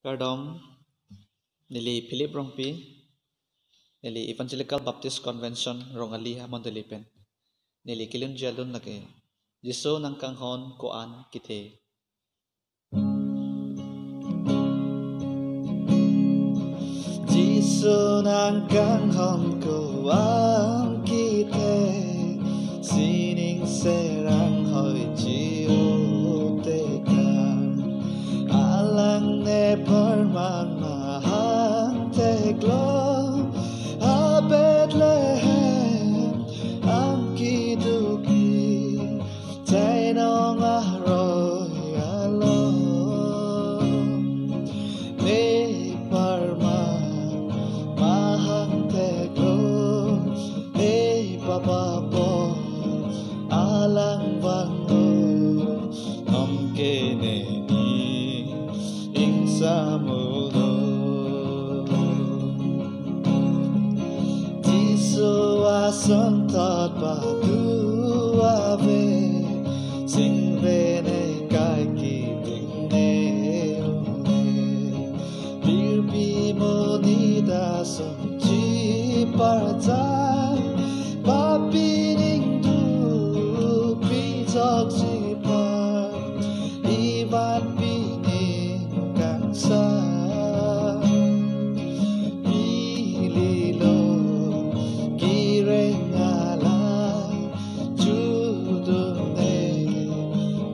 Kardom nili Philip Rongpi nili Evangelical Baptist Convention Rongali Hamondelipen, nili Kilun Jalun nake Jiso nang kanghon koan Kite. Jiso nang kanghon koan my sentat padu ave sing vene kaiki dingne ore bir bimodida som ci partai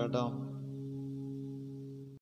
Kadam